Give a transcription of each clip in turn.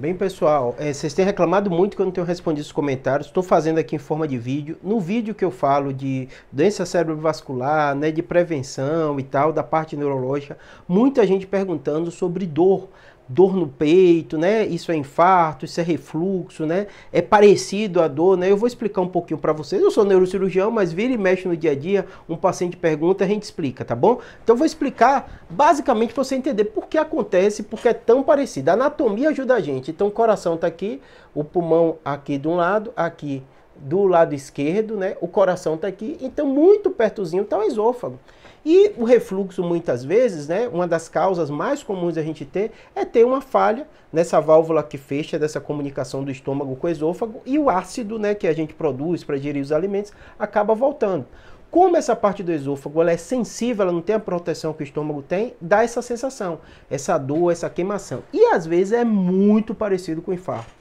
Bem, pessoal, é, vocês têm reclamado muito que eu não tenho respondido os comentários. Estou fazendo aqui em forma de vídeo. No vídeo que eu falo de doença cerebrovascular, né, de prevenção e tal, da parte neurológica, muita gente perguntando sobre dor dor no peito, né? Isso é infarto, isso é refluxo, né? É parecido a dor, né? Eu vou explicar um pouquinho para vocês. Eu sou neurocirurgião, mas vira e mexe no dia a dia, um paciente pergunta, a gente explica, tá bom? Então eu vou explicar basicamente para você entender por que acontece, porque é tão parecido. A anatomia ajuda a gente. Então o coração tá aqui, o pulmão aqui de um lado, aqui do lado esquerdo, né? O coração tá aqui, então muito pertozinho tá o esôfago. E o refluxo, muitas vezes, né, uma das causas mais comuns a gente ter é ter uma falha nessa válvula que fecha dessa comunicação do estômago com o esôfago e o ácido né, que a gente produz para digerir os alimentos acaba voltando. Como essa parte do esôfago ela é sensível, ela não tem a proteção que o estômago tem, dá essa sensação, essa dor, essa queimação. E às vezes é muito parecido com o infarto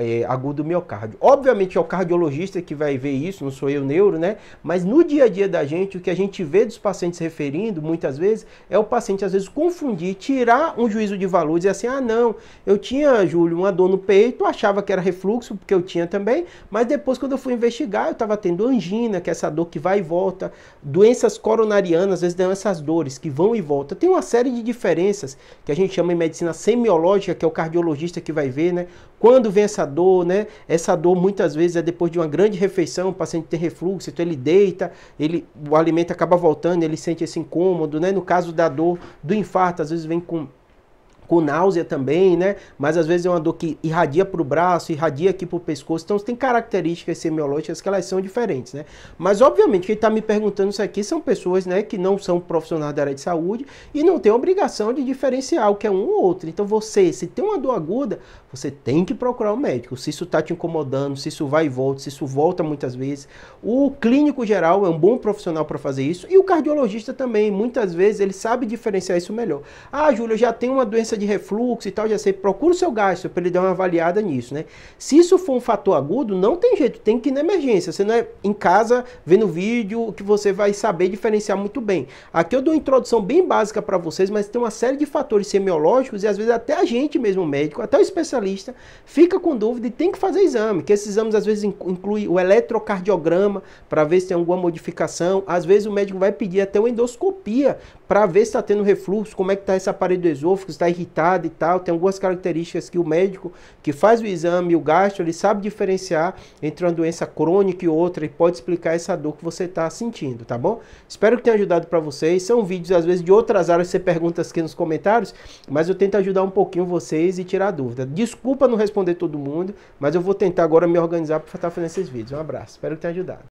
é, agudo miocárdio. Obviamente é o cardiologista que vai ver isso, não sou eu neuro, né? Mas no dia a dia da gente, o que a gente vê dos pacientes referindo, muitas vezes, é o paciente às vezes confundir, tirar um juízo de valor e dizer assim: ah, não, eu tinha, Júlio, uma dor no peito, achava que era refluxo, porque eu tinha também, mas depois, quando eu fui investigar, eu estava tendo angina, que é essa dor que vai e volta, doenças coronarianas, às vezes dão essas dores que vão e voltam. Tem uma série de diferenças que a gente chama em medicina semiológica, que é o cardiologista que vai ver, né? Quando vem essa dor, né? Essa dor muitas vezes é depois de uma grande refeição, o paciente tem refluxo, então ele deita, ele, o alimento acaba voltando, ele sente esse incômodo, né? No caso da dor do infarto, às vezes vem com com náusea também, né? Mas às vezes é uma dor que irradia para o braço, irradia aqui para o pescoço. Então tem características semiológicas que elas são diferentes, né? Mas obviamente quem está me perguntando isso aqui são pessoas, né, que não são profissionais da área de saúde e não tem obrigação de diferenciar o que é um ou outro. Então você, se tem uma dor aguda, você tem que procurar o um médico. Se isso está te incomodando, se isso vai e volta, se isso volta muitas vezes. O clínico geral é um bom profissional para fazer isso e o cardiologista também. Muitas vezes ele sabe diferenciar isso melhor. Ah, Júlio, eu já tenho uma doença de refluxo e tal, já sei, procura o seu gastro para ele dar uma avaliada nisso, né? Se isso for um fator agudo, não tem jeito, tem que ir na emergência. Você não é em casa vendo vídeo que você vai saber diferenciar muito bem. Aqui eu dou uma introdução bem básica para vocês, mas tem uma série de fatores semiológicos e às vezes até a gente mesmo, médico, até o especialista, fica com dúvida e tem que fazer exame, que esses exames às vezes incluem o eletrocardiograma para ver se tem alguma modificação. Às vezes o médico vai pedir até uma endoscopia para ver se está tendo refluxo, como é que está esse aparelho do esôfago, está irritado e tal. Tem algumas características que o médico que faz o exame, o gastro, ele sabe diferenciar entre uma doença crônica e outra e pode explicar essa dor que você está sentindo, tá bom? Espero que tenha ajudado para vocês. São vídeos, às vezes, de outras áreas, você pergunta aqui nos comentários, mas eu tento ajudar um pouquinho vocês e tirar dúvida. Desculpa não responder todo mundo, mas eu vou tentar agora me organizar para estar fazendo esses vídeos. Um abraço, espero que tenha ajudado.